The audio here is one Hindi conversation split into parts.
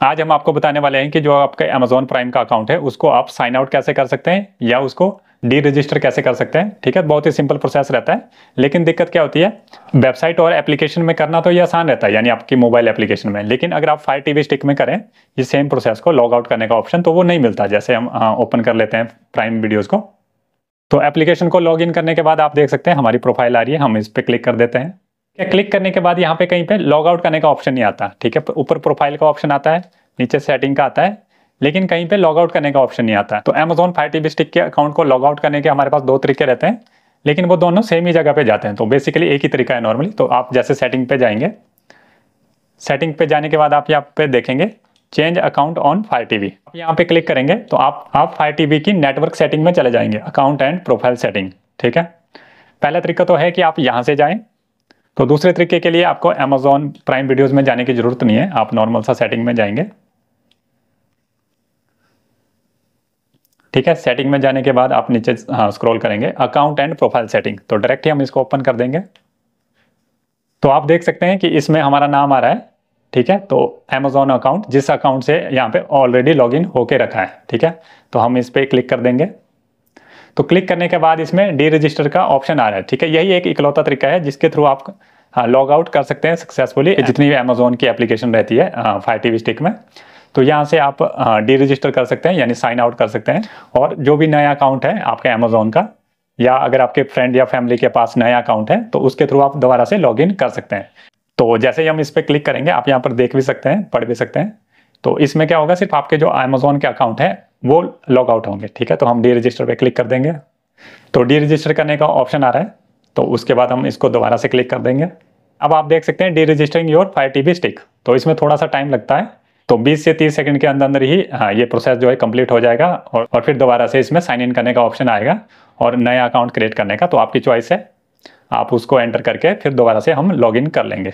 आज हम आपको बताने वाले हैं कि जो आपका अमेजोन प्राइम का अकाउंट है, उसको आप साइन आउट कैसे कर सकते हैं या उसको डी रजिस्टर कैसे कर सकते हैं? ठीक है, बहुत ही सिंपल प्रोसेस रहता है। लेकिन दिक्कत क्या होती है? वेबसाइट और एप्लीकेशन में करना तो ये आसान रहता है, यानी आपकी मोबाइल एप्लीकेशन में। लेकिन अगर आप फायर टीवी स्टिक में करें, ये सेम प्रोसेस को लॉग आउट करने का ऑप्शन तो वो नहीं मिलता, जैसे हम ओपन कर लेते हैं प्राइम वीडियोज़ को। तो एप्लीकेशन को लॉग इन करने के बाद आप देख सकते हैं, हमारी प्रोफ़ाइल आ रही है, हम इस पर क्लिक कर देते हैं। क्लिक करने के बाद यहाँ पे कहीं पे लॉग आउट करने का ऑप्शन नहीं आता, ठीक है? ऊपर प्रोफ़ाइल का ऑप्शन आता है, नीचे सेटिंग का आता है, लेकिन कहीं पे लॉग आउट करने का ऑप्शन नहीं आता। तो अमेजोन फायर टीवी स्टिक के अकाउंट को लॉग आउट करने के हमारे पास दो तरीके रहते हैं, लेकिन वो दोनों सेम ही जगह पे जाते हैं। तो बेसिकली एक ही तरीका है नॉर्मली तो आप जैसे सेटिंग पे जाएँगे सेटिंग पे जाने के बाद आप यहाँ पे देखेंगे change account on fire TV यहाँ पे क्लिक करेंगे तो आप आप फायर टीवी की नेटवर्क सेटिंग में चले जाएँगे अकाउंट एंड प्रोफ़ाइल सेटिंग ठीक है? पहला तरीका तो है कि आप यहाँ से जाएँ तो दूसरे तरीके के लिए आपको अमेजोन प्राइम वीडियोस में जाने की ज़रूरत नहीं है। आप नॉर्मल सा सेटिंग में जाएँगे। ठीक है सेटिंग में जाने के बाद आप नीचे हाँ स्क्रॉल करेंगे। अकाउंट एंड प्रोफ़ाइल सेटिंग तो डायरेक्ट ही हम इसको ओपन कर देंगे। तो आप देख सकते हैं कि इसमें हमारा नाम आ रहा है। ठीक है तो अमेजोन अकाउंट जिस अकाउंट से यहाँ पे ऑलरेडी लॉगिन होके रखा है। ठीक है तो हम इस पर क्लिक कर देंगे। तो क्लिक करने के बाद इसमें डी रजिस्टर का ऑप्शन आ रहा है ठीक है? यही एक इकलौता तरीका है जिसके थ्रू आप लॉग आउट कर सकते हैं सक्सेसफुली जितनी भी अमेजोन की एप्लीकेशन रहती है फायर टीवी स्टिक में। तो यहाँ से आप डी रजिस्टर कर सकते हैं यानी साइन आउट कर सकते हैं। और जो भी नया अकाउंट है आपके अमेजोन का या अगर आपके फ्रेंड या फैमिली के पास नया अकाउंट है तो उसके थ्रू आप दोबारा से लॉगिन कर सकते हैं। तो जैसे ही हम इस पर क्लिक करेंगे आप यहाँ पर देख भी सकते हैं पढ़ भी सकते हैं। तो इसमें क्या होगा सिर्फ़ आपके जो अमेजोन के अकाउंट है वो लॉग आउट होंगे ठीक है? तो हम डी रजिस्टर पर क्लिक कर देंगे। तो डी रजिस्टर करने का ऑप्शन आ रहा है तो उसके बाद हम इसको दोबारा से क्लिक कर देंगे। अब आप देख सकते हैं deregistering your fire TV stick तो इसमें थोड़ा सा टाइम लगता है। तो 20 से 30 सेकंड के अंदर अंदर ही हाँ ये प्रोसेस जो है कंप्लीट हो जाएगा और, और फिर दोबारा से इसमें साइन इन करने का ऑप्शन आएगा और नया अकाउंट क्रिएट करने का। तो आपकी चॉइस है। आप उसको एंटर करके फिर दोबारा से हम लॉग इन कर लेंगे।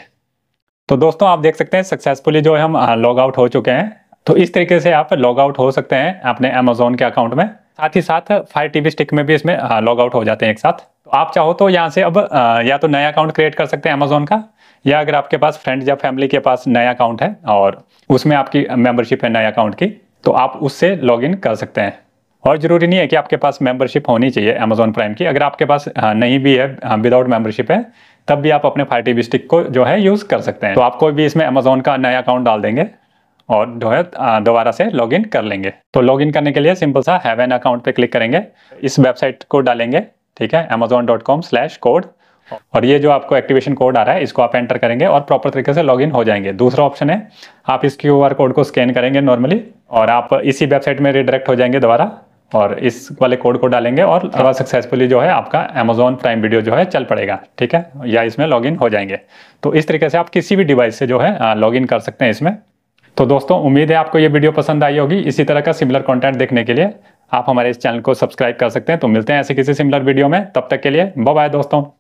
तो दोस्तों आप देख सकते हैं सक्सेसफुली जो है हम लॉग आउट हो चुके हैं। तो इस तरीके से आप लॉग आउट हो सकते हैं अपने अमेजोन के अकाउंट में। साथ ही साथ फायर टीवी स्टिक में भी इसमें लॉग आउट हो जाते हैं एक साथ। तो आप चाहो तो यहाँ से अब या तो नया अकाउंट क्रिएट कर सकते हैं अमेजोन का, या अगर आपके पास फ्रेंड या फैमिली के पास नया अकाउंट है और उसमें आपकी मेंबरशिप है नया अकाउंट की तो आप उससे लॉगिन कर सकते हैं। और ज़रूरी नहीं है कि आपके पास मेंबरशिप होनी चाहिए अमेजोन प्राइम की। अगर आपके पास नहीं भी है विदाउट मेंबरशिप है, तब भी आप अपने फायर टी स्टिक को जो है यूज़ कर सकते हैं। तो आप कोई भी इसमें अमेजोन का नया अकाउंट डाल देंगे। और जो है दोबारा से लॉगिन कर लेंगे। तो लॉगिन करने के लिए सिंपल सा हैव एन अकाउंट पे क्लिक करेंगे। इस वेबसाइट को डालेंगे ठीक है Amazon dot com slash code और ये जो आपको एक्टिवेशन कोड आ रहा है इसको आप एंटर करेंगे और प्रॉपर तरीके से लॉगिन हो जाएँगे। दूसरा ऑप्शन है आप इस क्यू आर कोड को स्कैन करेंगे नॉर्मली और आप इसी वेबसाइट में रिडायरेक्ट हो जाएँगे दोबारा और इस वाले कोड को डालेंगे और थोड़ा सक्सेसफुली जो है आपका अमेजोन प्राइम वीडियो जो है चल पड़ेगा ठीक है या इसमें लॉगिन हो जाएँगे। तो इस तरीके से आप किसी भी डिवाइस से जो है लॉगिन कर सकते हैं इसमें। तो दोस्तों, उम्मीद है आपको ये वीडियो पसंद आई होगी। इसी तरह का सिमिलर कंटेंट देखने के लिए आप हमारे इस चैनल को सब्सक्राइब कर सकते हैं। तो मिलते हैं ऐसे किसी सिमिलर वीडियो में। तब तक के लिए बाय दोस्तों।